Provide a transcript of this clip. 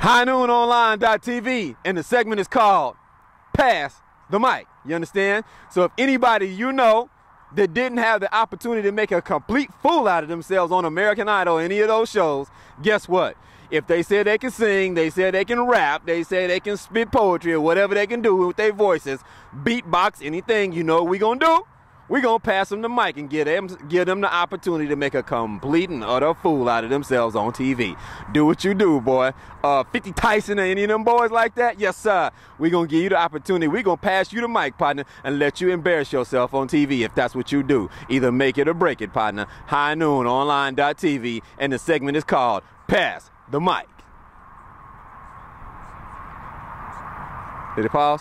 HighNoonOnline.tv, and the segment is called Pass the Mic. You understand? So if anybody you know that didn't have the opportunity to make a complete fool out of themselves on American Idol or any of those shows, guess what? If they say they can sing, they say they can rap, they say they can spit poetry or whatever they can do with their voices, beatbox, anything, you know what we gonna do? We gonna pass them the mic and give them give them the opportunity to make a complete and utter fool out of themselves on TV. Do what you do, boy. Uh, 50 Tyson or any of them boys like that? Yes, sir. We're gonna give you the opportunity. We're gonna pass you the mic, partner, and let you embarrass yourself on TV if that's what you do. Either make it or break it, partner. High Noon Online.tv, and the segment is called Pass the Mic. Did it pause?